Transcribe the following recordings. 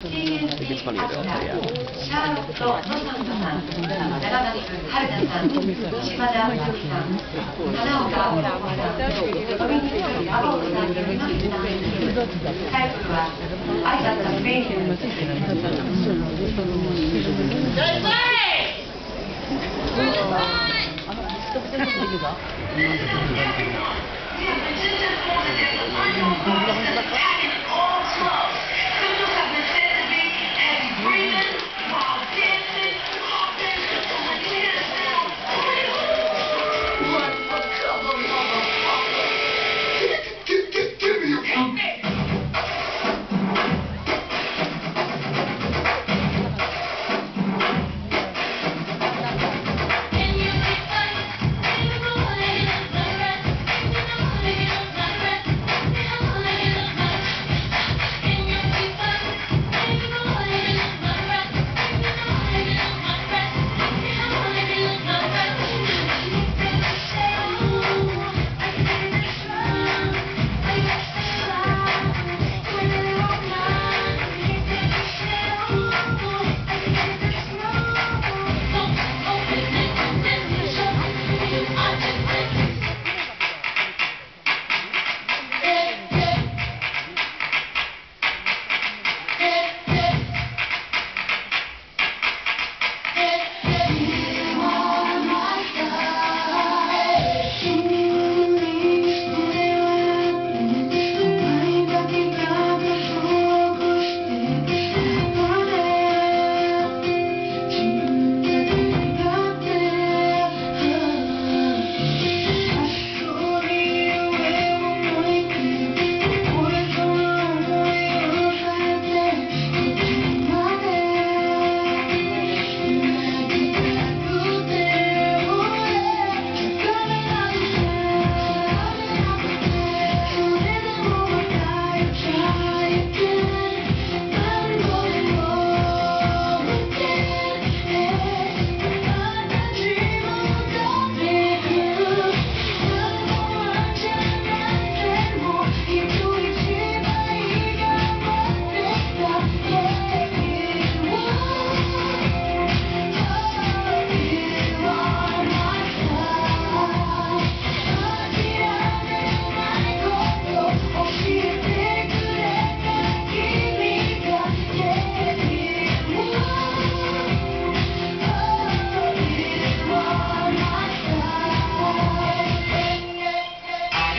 シャーロット、ノさんとさん、長崎春菜さん、島田真紀さん、花岡葵さん、飛びにくい青子さん、ゆまきさん、タイトルは、愛だったメインの世界。no, no, no.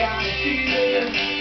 down see season.